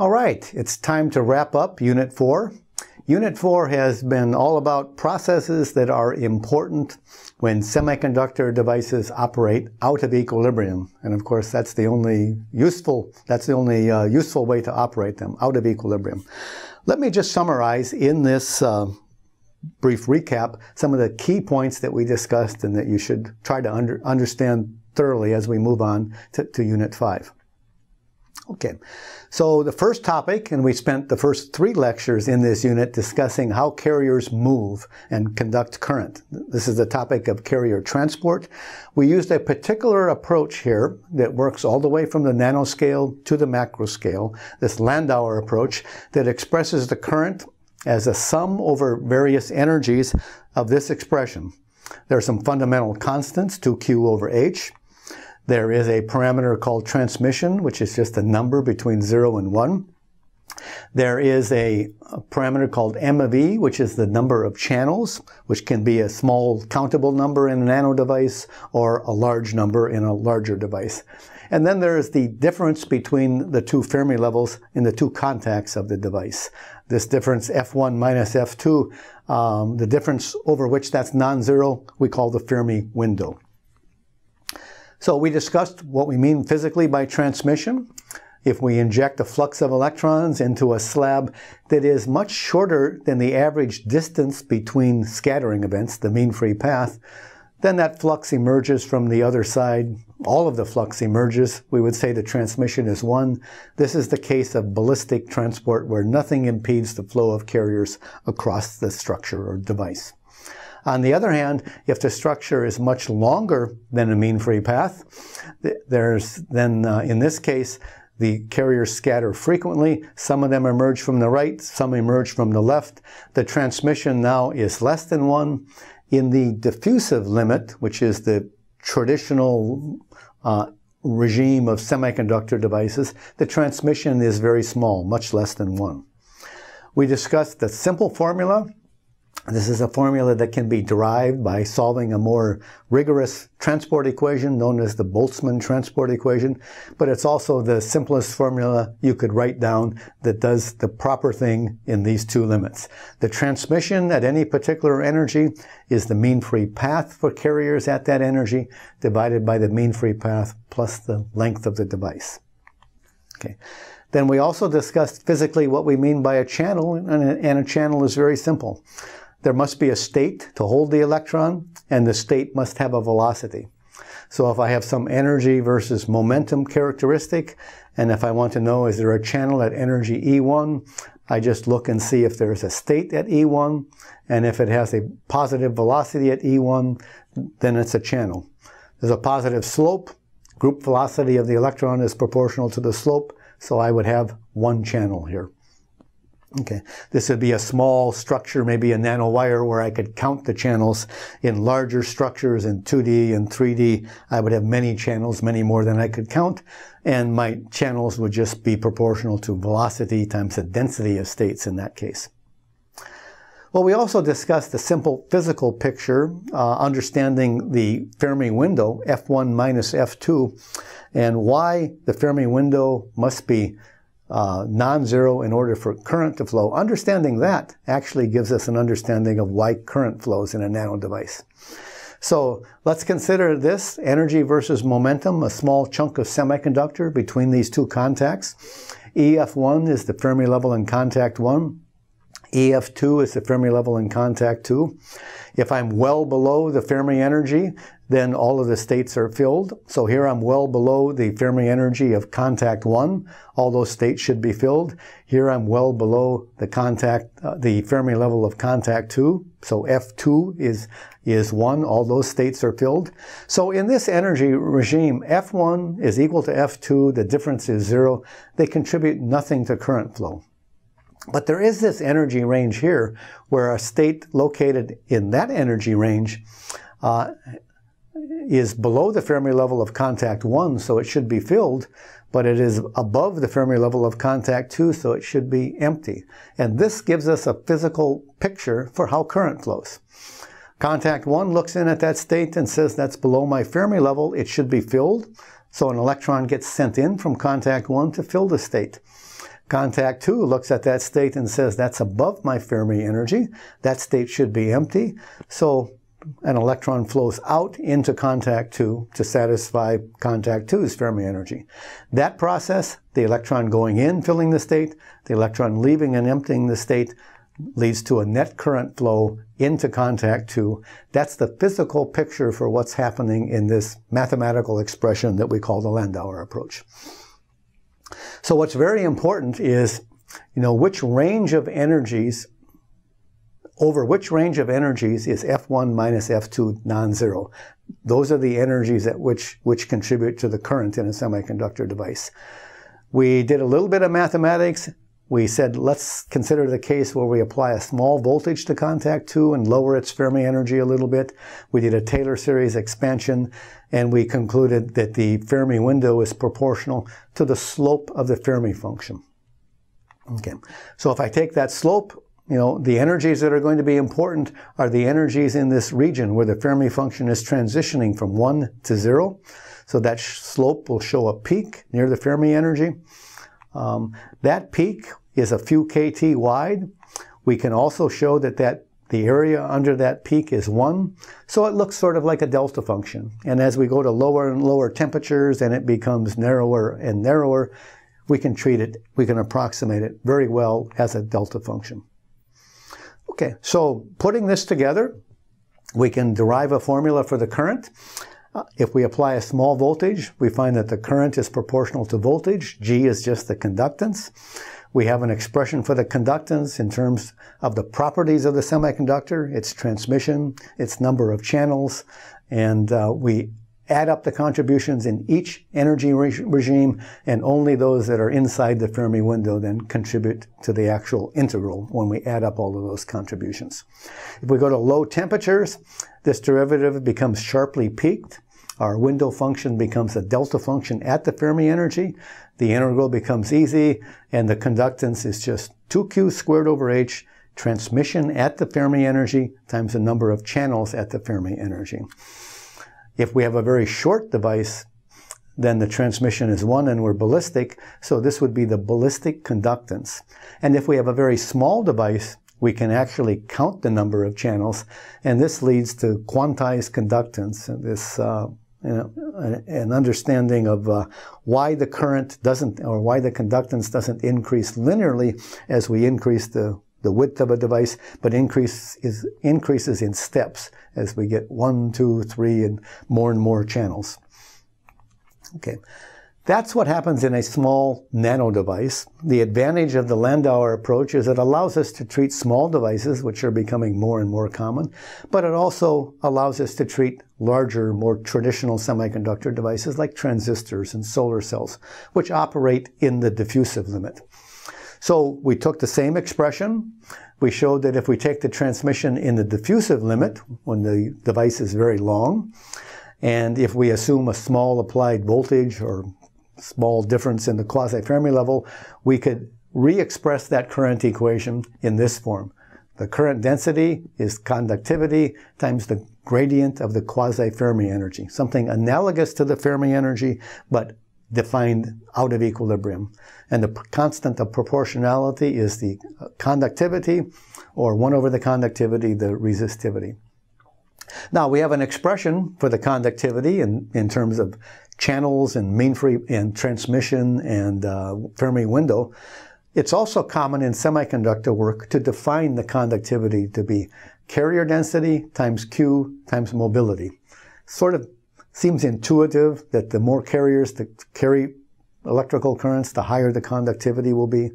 All right, it's time to wrap up Unit 4. Unit 4 has been all about processes that are important when semiconductor devices operate out of equilibrium. And of course, that's the only useful, that's the only uh, useful way to operate them, out of equilibrium. Let me just summarize in this uh, brief recap some of the key points that we discussed and that you should try to under, understand thoroughly as we move on to, to Unit 5. Okay, so the first topic, and we spent the first three lectures in this unit discussing how carriers move and conduct current. This is the topic of carrier transport. We used a particular approach here that works all the way from the nanoscale to the macroscale, this Landauer approach that expresses the current as a sum over various energies of this expression. There are some fundamental constants, 2q over h. There is a parameter called transmission, which is just a number between 0 and 1. There is a, a, parameter called M of E, which is the number of channels, which can be a small countable number in a nano device or a large number in a larger device. And then there is the difference between the two Fermi levels in the two contacts of the device. This difference, F1 minus F2, um, the difference over which that's non-zero, we call the Fermi window. So we discussed what we mean physically by transmission. If we inject a flux of electrons into a slab that is much shorter than the average distance between scattering events, the mean free path, then that flux emerges from the other side. All of the flux emerges. We would say the transmission is one. This is the case of ballistic transport where nothing impedes the flow of carriers across the structure or device. On the other hand, if the structure is much longer than a mean free path, there's then uh, in this case, the carriers scatter frequently. Some of them emerge from the right, some emerge from the left. The transmission now is less than one. In the diffusive limit, which is the traditional uh, regime of semiconductor devices, the transmission is very small, much less than one. We discussed the simple formula this is a formula that can be derived by solving a more rigorous transport equation known as the Boltzmann transport equation, but it's also the simplest formula you could write down that does the proper thing in these two limits. The transmission at any particular energy is the mean free path for carriers at that energy divided by the mean free path plus the length of the device. Okay. Then we also discussed physically what we mean by a channel, and a channel is very simple. There must be a state to hold the electron, and the state must have a velocity. So if I have some energy versus momentum characteristic, and if I want to know is there a channel at energy E1, I just look and see if there's a state at E1, and if it has a positive velocity at E1, then it's a channel. There's a positive slope. Group velocity of the electron is proportional to the slope, so I would have one channel here. Okay, this would be a small structure, maybe a nanowire where I could count the channels. In larger structures in 2D and 3D, I would have many channels, many more than I could count, and my channels would just be proportional to velocity times the density of states in that case. Well, we also discussed the simple physical picture, uh, understanding the Fermi window, F1 minus F2, and why the Fermi window must be uh, non-zero in order for current to flow. Understanding that actually gives us an understanding of why current flows in a nano device. So let's consider this energy versus momentum, a small chunk of semiconductor between these two contacts. EF1 is the Fermi level in contact 1. EF2 is the Fermi level in contact 2. If I'm well below the Fermi energy, then all of the states are filled. So here I'm well below the Fermi energy of contact 1. All those states should be filled. Here I'm well below the contact, uh, the Fermi level of contact 2. So F2 is, is 1. All those states are filled. So in this energy regime, F1 is equal to F2. The difference is 0. They contribute nothing to current flow. But there is this energy range here where a state located in that energy range uh, is below the Fermi level of contact 1, so it should be filled, but it is above the Fermi level of contact 2, so it should be empty. And this gives us a physical picture for how current flows. Contact 1 looks in at that state and says that's below my Fermi level, it should be filled. So an electron gets sent in from contact 1 to fill the state. Contact 2 looks at that state and says that's above my Fermi energy. That state should be empty. So an electron flows out into contact 2 to satisfy contact 2's Fermi energy. That process, the electron going in, filling the state, the electron leaving and emptying the state, leads to a net current flow into contact 2. That's the physical picture for what's happening in this mathematical expression that we call the Landauer approach. So what's very important is, you know, which range of energies over which range of energies is F1 minus F2 non-zero? Those are the energies at which, which contribute to the current in a semiconductor device. We did a little bit of mathematics. We said, let's consider the case where we apply a small voltage to contact 2 and lower its Fermi energy a little bit. We did a Taylor series expansion and we concluded that the Fermi window is proportional to the slope of the Fermi function. Okay, so if I take that slope you know, the energies that are going to be important are the energies in this region where the Fermi function is transitioning from 1 to 0. So that slope will show a peak near the Fermi energy. Um, that peak is a few kT wide. We can also show that, that the area under that peak is 1. So it looks sort of like a delta function. And as we go to lower and lower temperatures and it becomes narrower and narrower, we can treat it, we can approximate it very well as a delta function. Okay, so putting this together, we can derive a formula for the current. Uh, if we apply a small voltage, we find that the current is proportional to voltage. G is just the conductance. We have an expression for the conductance in terms of the properties of the semiconductor, its transmission, its number of channels, and uh, we add up the contributions in each energy re regime, and only those that are inside the Fermi window then contribute to the actual integral when we add up all of those contributions. If we go to low temperatures, this derivative becomes sharply peaked. Our window function becomes a delta function at the Fermi energy. The integral becomes easy, and the conductance is just 2q squared over h transmission at the Fermi energy times the number of channels at the Fermi energy. If we have a very short device, then the transmission is one and we're ballistic. So this would be the ballistic conductance. And if we have a very small device, we can actually count the number of channels. And this leads to quantized conductance, this, uh, you know, an understanding of uh, why the current doesn't, or why the conductance doesn't increase linearly as we increase the the width of a device, but increase is, increases in steps as we get one, two, three, and more and more channels. Okay. That's what happens in a small nano device. The advantage of the Landauer approach is it allows us to treat small devices, which are becoming more and more common, but it also allows us to treat larger, more traditional semiconductor devices like transistors and solar cells, which operate in the diffusive limit. So we took the same expression. We showed that if we take the transmission in the diffusive limit, when the device is very long, and if we assume a small applied voltage or small difference in the quasi-Fermi level, we could re-express that current equation in this form. The current density is conductivity times the gradient of the quasi-Fermi energy, something analogous to the Fermi energy, but defined out of equilibrium. And the constant of proportionality is the conductivity, or 1 over the conductivity, the resistivity. Now, we have an expression for the conductivity in, in terms of channels and mean free and transmission and uh, Fermi window. It's also common in semiconductor work to define the conductivity to be carrier density times Q times mobility. Sort of seems intuitive that the more carriers that carry electrical currents, the higher the conductivity will be.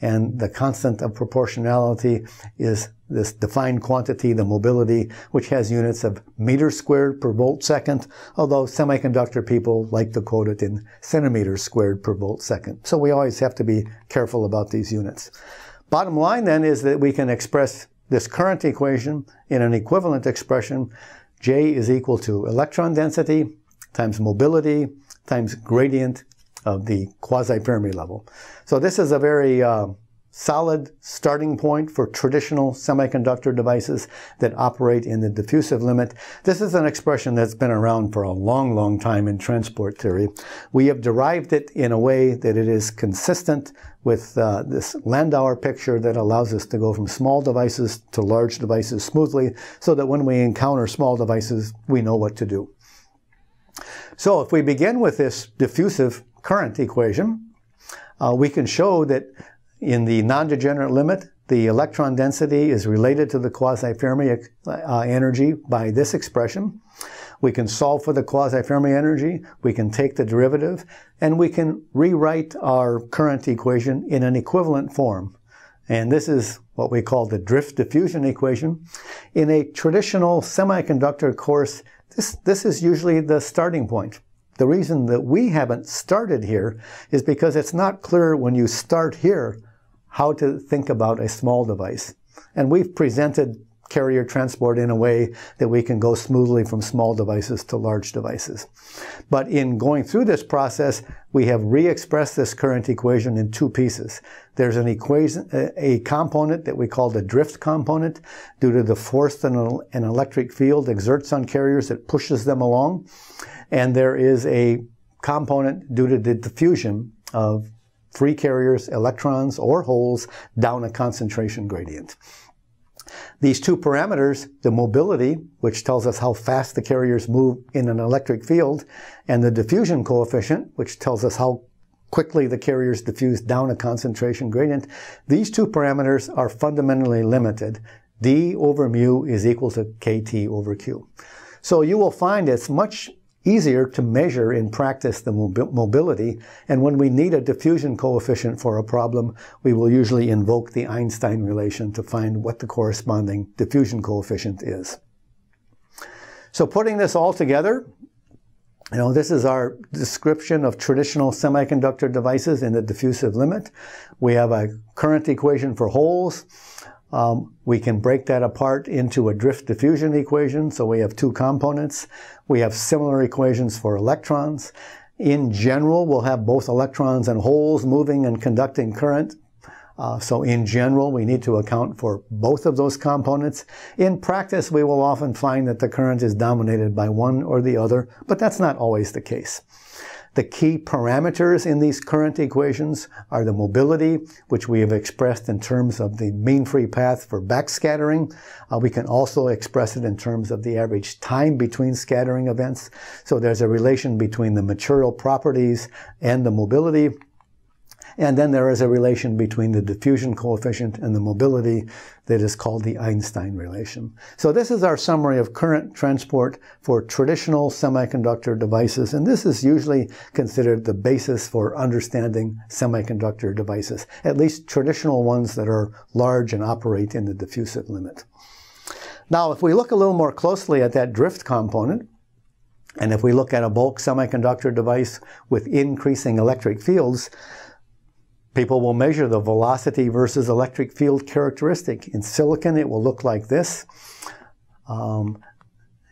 And the constant of proportionality is this defined quantity, the mobility, which has units of meters squared per volt second, although semiconductor people like to quote it in centimeters squared per volt second. So we always have to be careful about these units. Bottom line then is that we can express this current equation in an equivalent expression J is equal to electron density times mobility times gradient of the quasi-Fermi level. So this is a very uh, solid starting point for traditional semiconductor devices that operate in the diffusive limit. This is an expression that's been around for a long, long time in transport theory. We have derived it in a way that it is consistent with uh, this Landauer picture that allows us to go from small devices to large devices smoothly so that when we encounter small devices, we know what to do. So if we begin with this diffusive current equation, uh, we can show that in the non-degenerate limit, the electron density is related to the quasi-Fermi uh, energy by this expression. We can solve for the quasi-Fermi energy, we can take the derivative, and we can rewrite our current equation in an equivalent form. And this is what we call the drift diffusion equation. In a traditional semiconductor course, this, this is usually the starting point. The reason that we haven't started here is because it's not clear when you start here how to think about a small device. And we've presented carrier transport in a way that we can go smoothly from small devices to large devices. But in going through this process, we have re-expressed this current equation in two pieces. There's an equation, a component that we call the drift component due to the force that an electric field exerts on carriers that pushes them along. And there is a component due to the diffusion of free carriers, electrons, or holes down a concentration gradient. These two parameters, the mobility, which tells us how fast the carriers move in an electric field, and the diffusion coefficient, which tells us how quickly the carriers diffuse down a concentration gradient, these two parameters are fundamentally limited. D over mu is equal to KT over Q. So you will find it's much easier to measure in practice the mobility. And when we need a diffusion coefficient for a problem, we will usually invoke the Einstein relation to find what the corresponding diffusion coefficient is. So putting this all together, you know, this is our description of traditional semiconductor devices in the diffusive limit. We have a current equation for holes. Um, we can break that apart into a drift diffusion equation. So we have two components. We have similar equations for electrons. In general, we'll have both electrons and holes moving and conducting current. Uh, so in general, we need to account for both of those components. In practice, we will often find that the current is dominated by one or the other, but that's not always the case. The key parameters in these current equations are the mobility, which we have expressed in terms of the mean free path for backscattering. Uh, we can also express it in terms of the average time between scattering events. So there's a relation between the material properties and the mobility. And then there is a relation between the diffusion coefficient and the mobility that is called the Einstein relation. So this is our summary of current transport for traditional semiconductor devices, and this is usually considered the basis for understanding semiconductor devices, at least traditional ones that are large and operate in the diffusive limit. Now, if we look a little more closely at that drift component, and if we look at a bulk semiconductor device with increasing electric fields, People will measure the velocity versus electric field characteristic. In silicon, it will look like this. Um,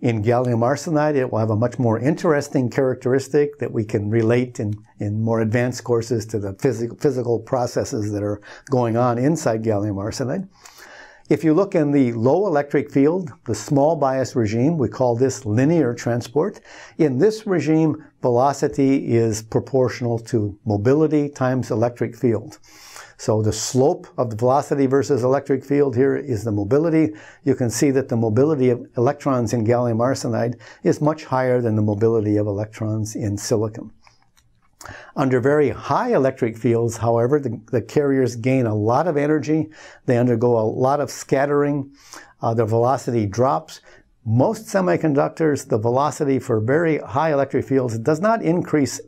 in gallium arsenide, it will have a much more interesting characteristic that we can relate in, in more advanced courses to the physical, physical processes that are going on inside gallium arsenide. If you look in the low electric field, the small bias regime, we call this linear transport. In this regime, velocity is proportional to mobility times electric field. So the slope of the velocity versus electric field here is the mobility. You can see that the mobility of electrons in gallium arsenide is much higher than the mobility of electrons in silicon. Under very high electric fields, however, the, the, carriers gain a lot of energy. They undergo a lot of scattering. Uh, their velocity drops. Most semiconductors, the velocity for very high electric fields does not increase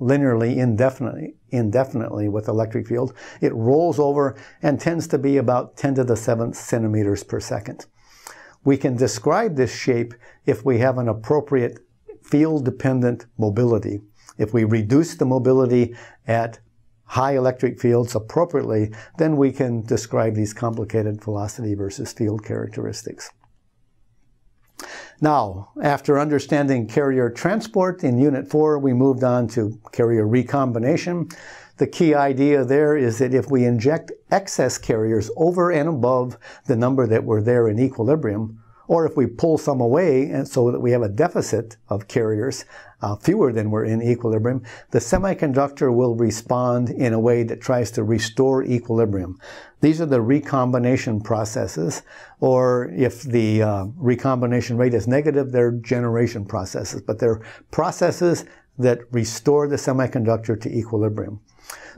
linearly indefinitely, indefinitely with electric field. It rolls over and tends to be about 10 to the 7th centimeters per second. We can describe this shape if we have an appropriate field-dependent mobility. If we reduce the mobility at high electric fields appropriately, then we can describe these complicated velocity versus field characteristics. Now, after understanding carrier transport in Unit 4, we moved on to carrier recombination. The key idea there is that if we inject excess carriers over and above the number that were there in equilibrium, or if we pull some away and so that we have a deficit of carriers, uh, fewer than were in equilibrium, the semiconductor will respond in a way that tries to restore equilibrium. These are the recombination processes, or if the uh, recombination rate is negative, they're generation processes, but they're processes that restore the semiconductor to equilibrium.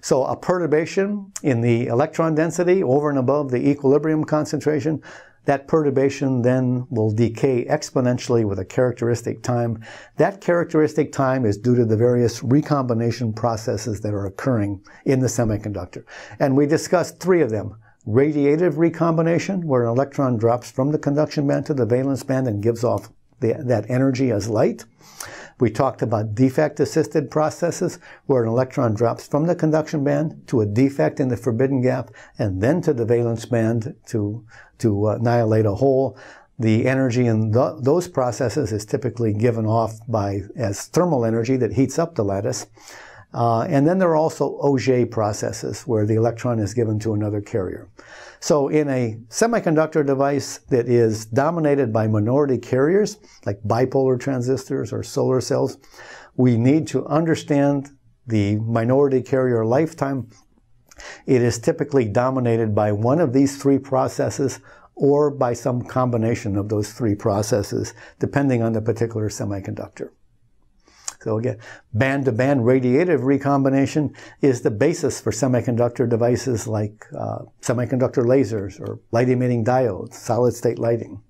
So a perturbation in the electron density over and above the equilibrium concentration that perturbation then will decay exponentially with a characteristic time. That characteristic time is due to the various recombination processes that are occurring in the semiconductor. And we discussed three of them. Radiative recombination, where an electron drops from the conduction band to the valence band and gives off the, that energy as light. We talked about defect-assisted processes, where an electron drops from the conduction band to a defect in the forbidden gap, and then to the valence band to, to annihilate a hole. The energy in the, those processes is typically given off by as thermal energy that heats up the lattice. Uh, and then there are also Auger processes where the electron is given to another carrier. So in a semiconductor device that is dominated by minority carriers, like bipolar transistors or solar cells, we need to understand the minority carrier lifetime. It is typically dominated by one of these three processes or by some combination of those three processes, depending on the particular semiconductor. So again, band-to-band radiative recombination is the basis for semiconductor devices like uh, semiconductor lasers or light-emitting diodes, solid-state lighting.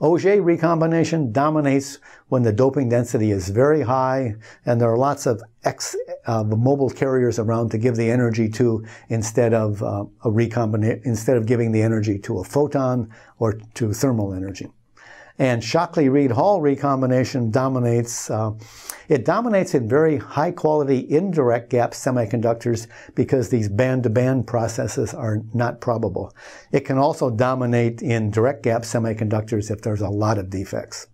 Auger recombination dominates when the doping density is very high and there are lots of X uh, mobile carriers around to give the energy to instead of uh, a recombination, instead of giving the energy to a photon or to thermal energy. And Shockley-Read-Hall recombination dominates. Uh, it dominates in very high quality indirect gap semiconductors because these band-to-band processes are not probable. It can also dominate in direct gap semiconductors if there's a lot of defects.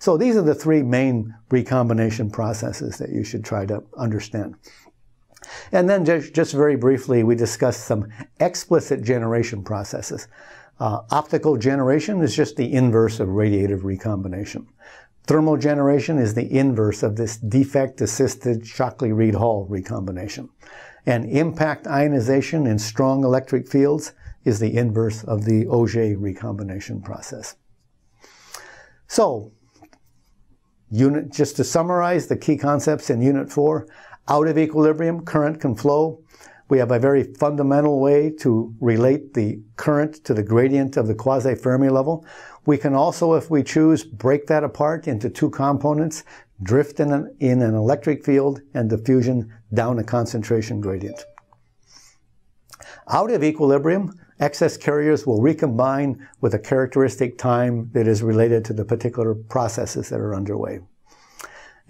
So these are the three main recombination processes that you should try to understand. And then just, just very briefly, we discussed some explicit generation processes. Uh, optical generation is just the inverse of radiative recombination. Thermal generation is the inverse of this defect-assisted Shockley-Read-Hall recombination. And impact ionization in strong electric fields is the inverse of the Auger recombination process. So, unit, just to summarize the key concepts in Unit 4, out of equilibrium, current can flow we have a very fundamental way to relate the current to the gradient of the quasi-Fermi level. We can also, if we choose, break that apart into two components, drift in an, in an electric field and diffusion down a concentration gradient. Out of equilibrium, excess carriers will recombine with a characteristic time that is related to the particular processes that are underway.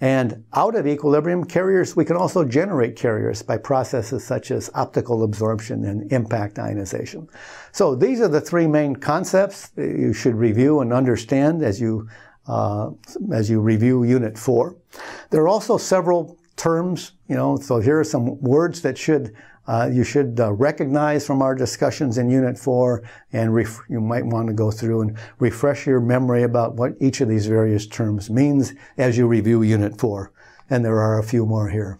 And out of equilibrium carriers, we can also generate carriers by processes such as optical absorption and impact ionization. So these are the three main concepts that you should review and understand as you, uh, as you review Unit 4. There are also several terms, you know, so here are some words that should uh, you should uh, recognize from our discussions in Unit 4, and you might want to go through and refresh your memory about what each of these various terms means as you review Unit 4. And there are a few more here.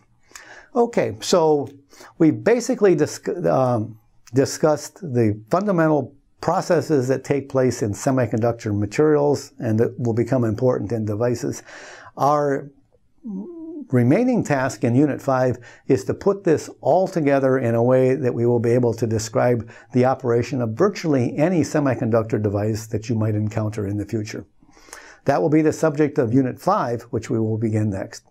Okay, so we basically dis um, discussed the fundamental processes that take place in semiconductor materials and that will become important in devices. Our remaining task in Unit 5 is to put this all together in a way that we will be able to describe the operation of virtually any semiconductor device that you might encounter in the future. That will be the subject of Unit 5, which we will begin next.